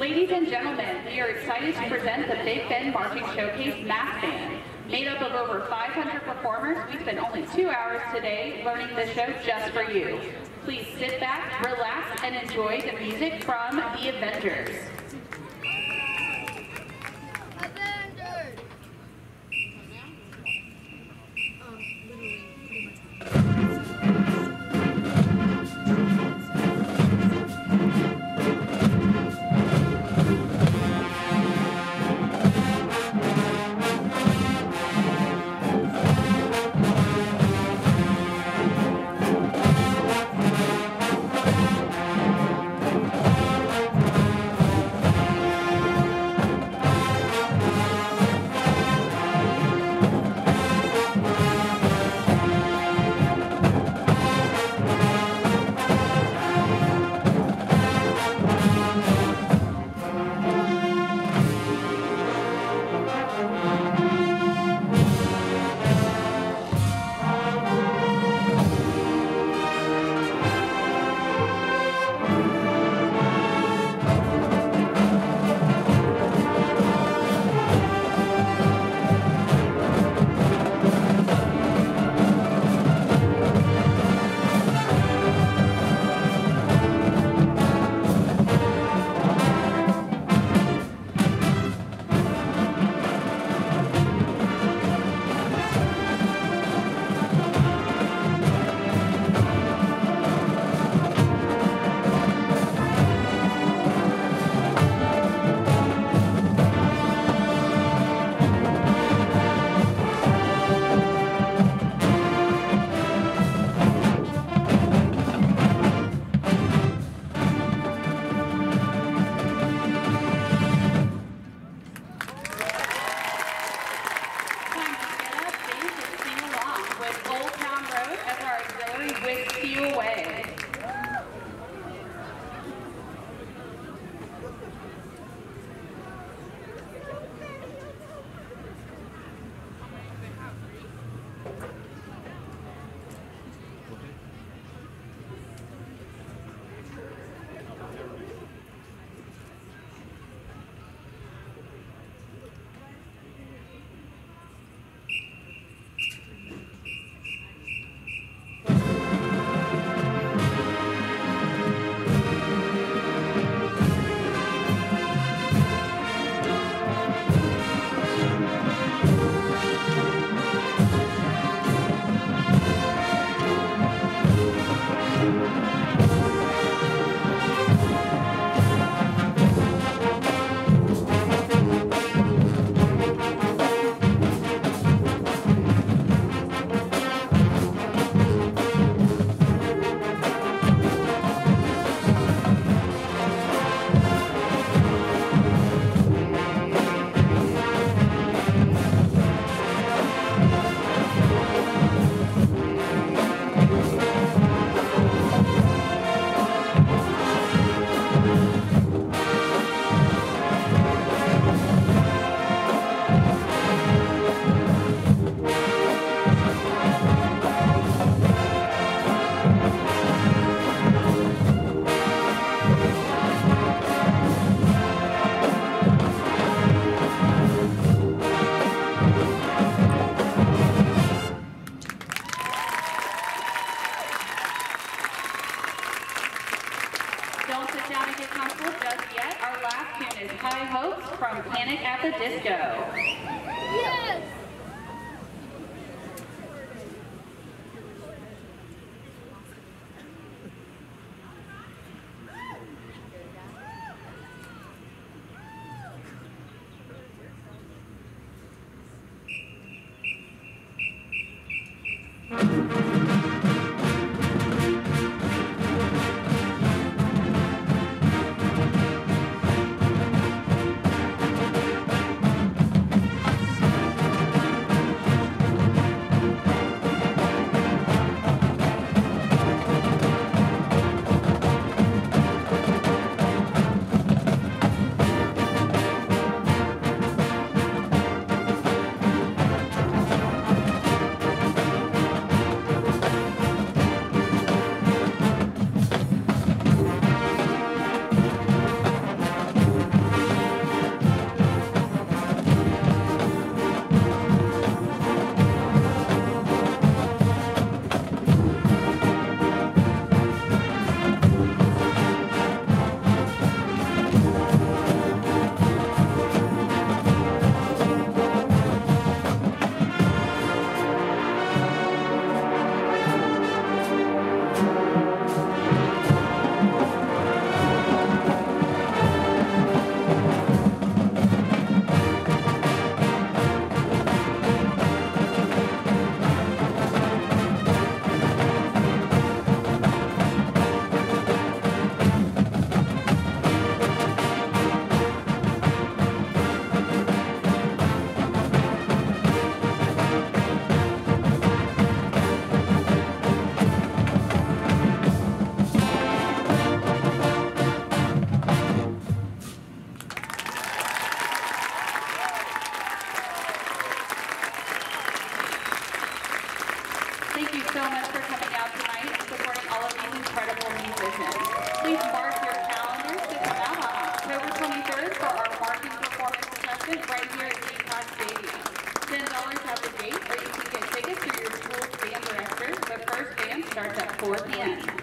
Ladies and gentlemen, we are excited to present the Big Bend Marching Showcase Mass Band. Made up of over 500 performers, we spent only two hours today learning the show just for you. Please sit back, relax, and enjoy the music from The Avengers. Don't sit down and get comfortable just yet. Our last tune is High Hopes from Panic at the Disco. Yes! Thank thank you so much for coming out tonight and supporting all of these incredible musicians. Please mark your calendars to come out on October 23rd for our marking performance session right here at Decon Stadium. $10 at the gate, or you can get tickets through your school's band director, but first band starts at 4 p.m.